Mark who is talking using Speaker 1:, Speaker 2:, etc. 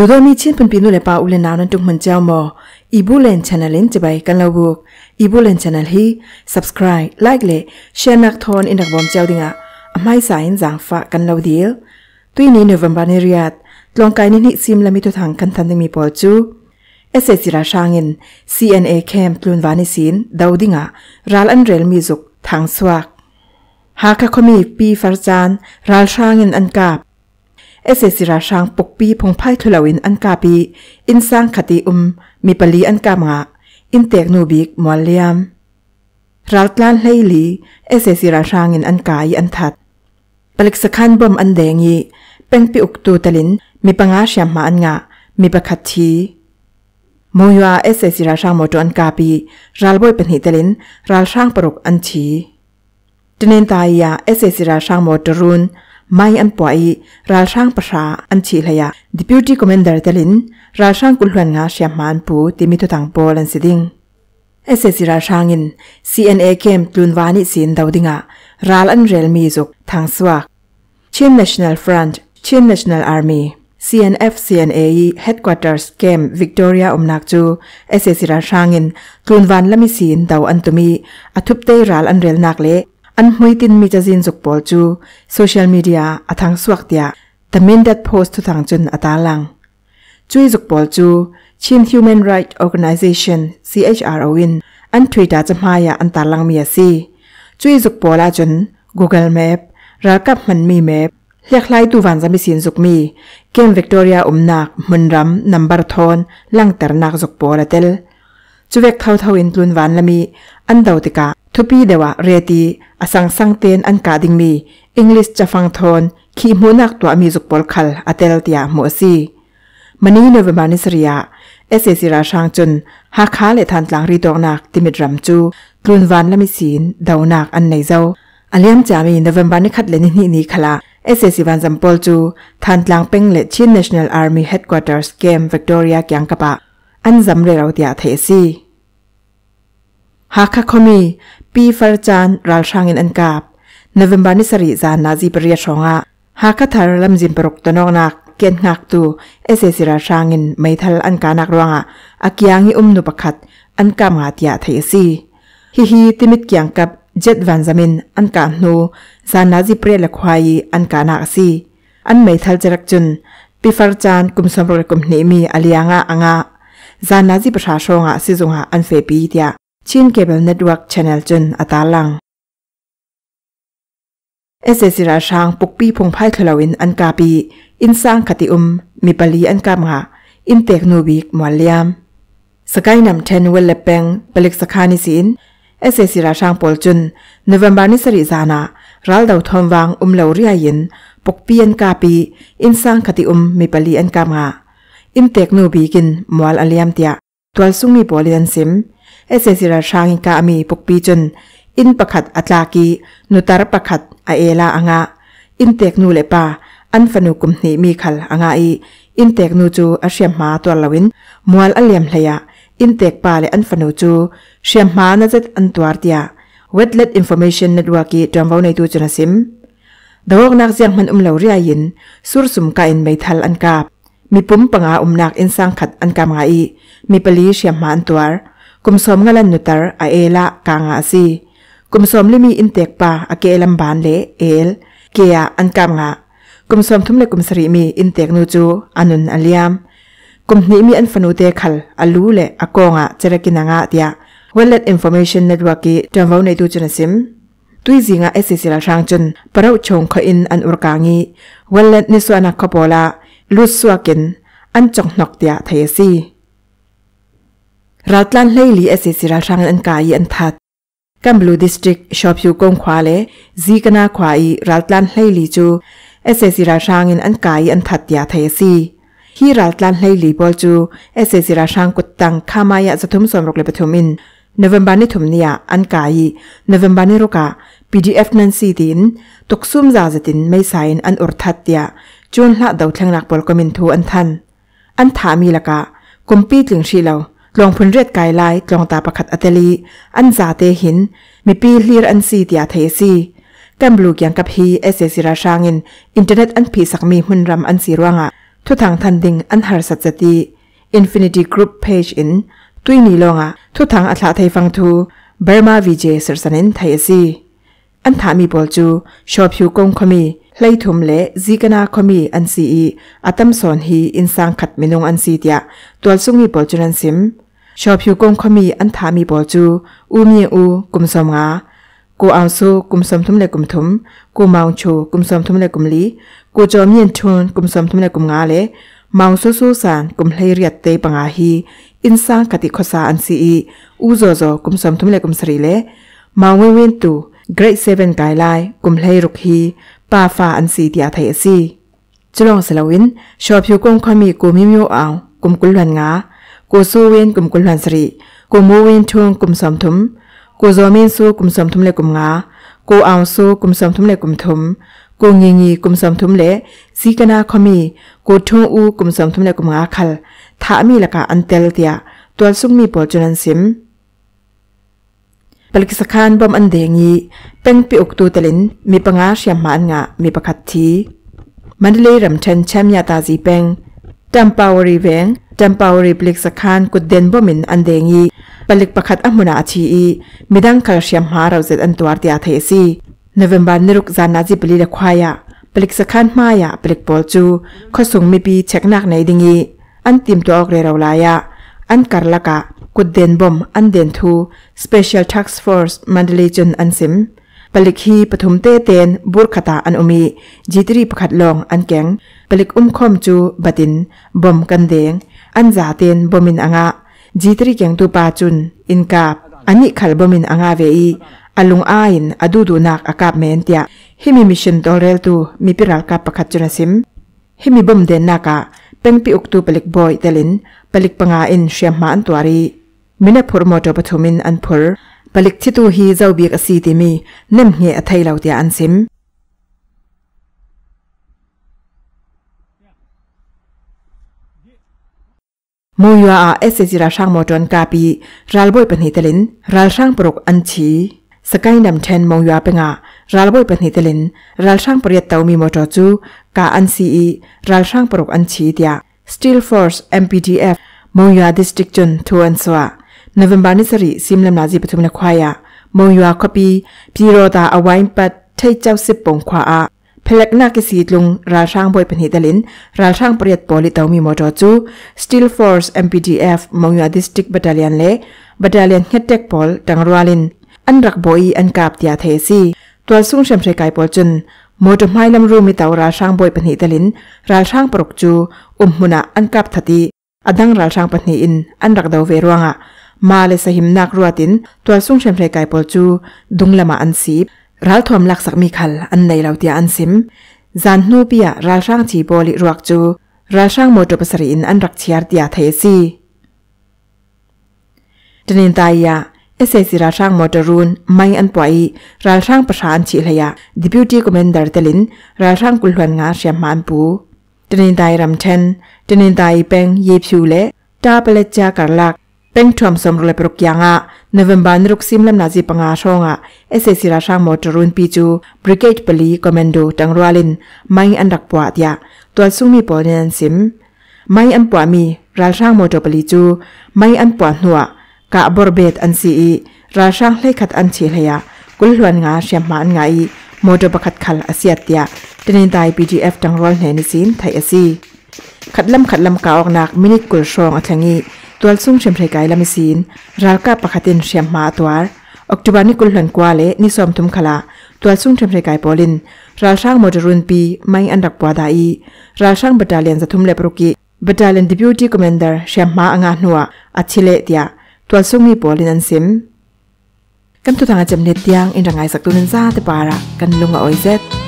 Speaker 1: ดูดมีชินเป็นปีนุเลปาอุเลนาวนั่นตุกมันเจ้ามออีบูเลนชานาเลนจะไปกันลาบุกอีบูเลนชานาลฮี subscribe like เลยแชร์นักทอนอินดักบอมเจ้าดิงอ่ะไม่สายนสังฝากันลาวเดียวตุยนี้เนือวัมบานเริยดลองกายนินิซิมและมีตัวทางกันทันดึงมีปอจูเอเซสิราชางิน CNA แคมปลุนวานิสินดาวดิงอ่ะรัลอันเรลมีจุกทางสวักหากขมีปีฟาร์จานรัลชางินอันกาบเอเซิราชางปกปีพงไพ่ทุลาวินอันกาปีอินสร้างคติอุมมีปลีอันกามะอินเตกนูบิกมอลเลียมรัลตลานเลลีเอเซิราชางอินอันกายอันทัดปลิกสคันบอมอันเดงีเป็นปิอุกตูตลินมีปังอาชยามมาอันงะมีประคัตทีมูยาเอเซิราชางโมจอันกาปีรัลบอยเป็นหิตลินรัลช่างปรกอันทีดเนนตายาเอเซิราชางโมจรุน mai an poi ral sang pa anchi an deputy commander telin ral sang kul nga sya man pu timi to tang pol an siding ssc ral sang in cna kem tun wani sin dawdinga ral an rel mi zuk thang swa chin national front chin national army CNF CNA e headquarters kem Victoria Omnakchu SSC ra sangin tunwan lami sin daw antumi athupte ral anrel nakle อันหวยตินมีจะจินสุกปอลจูโซเชียลมีเดียอาทังสวกเดียแต่เมนดัดโพสทุทังจุนอัตาลังจุยสุกปอลจูชิน Human Rights Organization CHR Owin อันทวีตาจำหายาอันตาลังมียซีจุยสุกปอลาจุน Google Map รักกับมันมี m ม p เลียกไล่ตัววันจะมีสินสุกมีเกมวิกตอเรียอมนักมันรำนัมบาร์ทอนลังเตอร์นักสุกปอลาเตลจุเวกเท่าเท่าอินทลุนวันละมีอันเดาติกาทุพีเดวะเรตีอสังสังเตนอันกาดิงมีอังกฤษจะฟังทอนขีมูนักตัวมีสุกปอลคัลอเตลติยาหมอซีมันนี้ในเวมานิสริยะเอเซซิราชางจนหาค้าเลทันหลังรีตองนักติมิดรัมจู กลุนวันและมิศีนเดาวนักอันในเจ้า อเลียมจามีในเวมานิคัดเลนินีนีคลาเอเซซิวันซัมปอลจูทันหลังเป็งเลชิน National Army Headquarters เกมวิกตอเรียกยังกะปะอันจำเรียวเตียเทซีหากคมีปีฟรจานรัลชางินอันกาบนวมบานิสริจานนาจีปริยชองะ หากทารลมจิมปรกตนอกนักเกียนหักตูเอเซซิรัลชางินไม่ทัลอันกานักรวงะอักยังิอุมนุปขัดอันกามาติยาไทยซีฮิฮิติมิตเกียงกับเจ็ดวันจำมินอันกานูจานนาจีเปรียละควายอันกานักสีอันไม่ทัลจรักจุนปีฟรจานกุมสมรกุมเนมีอาลียงะอังะจานนาจีประชาชงะซิจงะอันเฟปีเดียชิ้นเกเบิลเน็ตเวิร์กชแนลจนอตาลังเอสเอซิราชางปุกปีพงไพ่เคลาวินอันกาปี อินสร้างคติอุมมีปลีอันกามะอินเตกโนบิกมวลเลียมสกายนำเทนเวลเลเปงปลิกสกานิสินเอสเอซิราชางปอลจุนนวมบานิสริซานารัลดาวทอมวังอุมลาอริยินปุกปีอันกาปีอินสร้างคติอุมมีปลีอันกามะอินเตกโนบิกินมวลอเลียมเตียตัวซุงมีปอลิันซิม SSR Shahin ka ami pukpi chun. In pakat atlaki, nutar pakat a ela anga. In tek nu le pa, an fanu kumni mi khal anga i. In tek nu chu a siyam ma tua lawin, mual aliam laya. In tek pa le an chu, siyam ma na zet Wetlet Information Network i tuan vau naitu nak siyang man umlaw sursum ka in may thal an kaap. pumpa nga umnak insang kat an kam i. Mi pali siyam ma kumsoom nga lan nu tar a ee la kaa nga a si kumsoom le mi in teak paa a kee lam baan le ee l keea an kaam nga kumsoom thum le kum sari mi in teak nu joo a nun a liaam mi an fanu dee khal alu le a koo nga jarakina nga a Wallet Information Network ki dhawaw nai tu ju nasim tui zi nga ee si si la rangchun chong koi in an urkaangi Wallet Niswana Kapola Luz Suwagin an chok nok tiya thaya si รัฐลันเลีเอสิสิราทางอันกายอันทัดกัมบลูดิสตริกชอบอยู่กงขวาเลจีกนาขวายรัฐลันเลีจูเอสิสิราทางอันกายอันทัดยาเทยซีฮีรัฐลันเลีบอลจูเอสิสิราทางกุดตังขามายะสะทุมสมรกเลปทุมินนวมบานิทุมเนียอันกายนวมบานิรุกะ PDF นันซีดินตกซุ่มซาจตินไม่สายอันอุรทัดยาจวจนละเดาทางนักบอลกมินทูอันทันอันถามีละกะกุมปีถึงชีเรา lōngpūn rēt kāi lāi tlōng tāpa khat ateli, an zātē mi pī hlīr an sī tiā thay Kam lūg yang kap hii e sē internet an pī sākmi hūn rām an sī rwa thang thanding an har satsati, Infinity Group page in, tui nī lo nga, tu thang atlā thay fang tu, Burma VJ sirsanin thay e sī. An thāmi pōl chū, shōp hū kōng kōmi, lai thūm le zīka nā an sī i, atam sōn hii in sāng khat mi nōng an sī tiā, tual sūng i ชอบผิวกงขมีอันถามีบอจูอูเมียอูกุมสมงากูเอาสู้กุมสมทุมเลกุมทุมกูมาโชกุมสมทุมเลกุมลีกูจอมเย็นชนกุมสมทุมเลกุมงาเลเมาสู้สู้สานกุมเฮเรียตเตปังอาฮีอินซางกติคสาอันซีอีอูโจโจกุมสมทุมเลกุมสรีเลเมาวนเวนตูเกรดเซเว่นไกไลกุมเฮรุกฮีป้าฟาอันซีติอาไทยซีจลองสลาวินชอบผิวกงขมีกูมิมิโอเอากุมกุลวันงาကိုဆူဝင်းကုမ်ကုလန်စရီကိုမိုဝင်းထုံကုမ်ဆမ်ထုံကိုဇောမင်းဆူကုမ်ဆမ်ထုံလေကုမ်ငါကိုအောင်ဆူကုမ်ဆမ်ထုံလေကုမ်ထုံကိုငင်ငီကုမ်ဆမ်ထုံလေစီကနာခမီကိုထုံဦးကုမ်ဆမ်ထုံလေကုမ်ငါခလသာမီလကအန်တယ်တျာတွယ်ဆုံမီပေါ်ချွန်စင်ပလကစခန်ဘမ်အန်ဒေငီပင်ပိအုတ်တူတလင်မိပငါရှမ်မန်ငါမိပခတ်တီမန္တလေးရမ်ထန်ချမ်ယတာစီပင်တမ်ပါဝရီဝင်းจำเปารีิเล็กสักขันกุดเดนบ่มินอันเดงีปลิกประคัดอมมุนาชีอีมิดังคารชียมหาเราเจ็ดอันตัวอาร์ติอาเทซีนวมบันนิรุกจานาจิปลิลควายะปลิกสักขันมาอยาปลิกปอลจูข้อสงมีปีเช็คนักในดิงีอันติมตัวออกเรเรวลายะอันการละกะกุดเดนบ่มอันเดนทู s เ e c i a l task ฟอร์สมันเดลีจนอันซิมปลิกฮีปฐุมเตเตนบุรคตาอันอุมีจิตรีประคัดลองอันแกงปลิกอุ้มคอมจูบัดินบ่มกันเดง an za ten bomin anga ji tri kyang tu pa chun in ka ani khal bomin anga ve i alung a in adu du nak aka men tia himi mission dorel tu mi piral ka pakhat chuna sim himi bom den na ka pen pi ok palik boy telin palik panga in shem ma an tuari mine phor mo to pathumin an phor palik chitu hi zaubik asiti mi nem nge athailautia ansim มูยัวอาเอสเซจิราช่างมอตอนกาปีรัลบอยปนิเตลินรัลช่างปรกอันชีสกายนำเทนมองยัวเป็นอารัลบอยปนิเตลินรัลช่างปริยตเตามีมอตอจูกาอันซีอีรัลช่างปรกอันชีเดีย Steel Force MPDF มองยัวดิสติกจนทวนสวะนเวมบานิสรีซิมลำนาจีปทุมนควายะมองยัวคบีพีโรตาอวัยปัดไทเจ้าสิบปงควาอา Pelek na kisitlung ralsang boy penhitalin, ralsang priat poli tau mi mojochu, Steel Force MPDF Mongya District Battalion le, Battalion Ngetek Pol Tangrwalin, Anrak Boi Ankap Tia Thesi, Tuasung Shamshe Kai Pol Chun, Modum Hai Lam Rumi tau ralsang boy penhitalin, ralsang prokchu, Umhuna Ankap Thati, Adang ralsang penhiin, Anrak Dau Veruanga, มาเลสหิมนักรัวตินตัวสุ่งเชมเรกายปอลจูดุงละมาอันสีรัลทอมลักสักมีคัลอันในเราเตียอันซิมจานนูเปียรัลช่างจีบอลิรักจูรัลช่างโมดปสรินอันรักเชียร์เตียเทซีจนินตายะเอเซซิราช่างโมเตรูนไม่อันป่วยราช่างประชานชิลยะดิบิวตี้คอมเมนเดอร์เตลินราช่างกุลหวนงาเชียมานปูจนินตายรำเชนจนินตายเป็งเยพิวเลตาเปเลจากรลักเป็งทวมสมรเลปรุกยังอ่ะ Na vimbaa nruksim lam nazi pangaa shoo nga e se si ra shang moda roon pi juu Brigade Pali Komendo dang roa lin mai an rak poa tia tuwa sung mi poa nyan sim Mai an pua mi ra shang moda pali juu mai an pua nuwa ka aborbet an si ii ra shang lai khat an chi lia kul huan nga siyam maan nga ii moda bakat khal asiat tia danyan tai PDF dang roa nahi nisin thay asii Khatlam khatlam ka ognak minik kul shoo nga tualsung shem phekai lam sin ralka pakhatin shem ma atwar october ni kulhan kwale khala tualsung shem phekai polin ral sang modern pi mai andak pwa dai ral sang battalion zathum le pruki battalion deputy commander shem ma anga hnuwa achile tia tualsung ni polin an sim kam tu thanga chem ne tiang indangai sak tu nin za te para kan lunga oi zet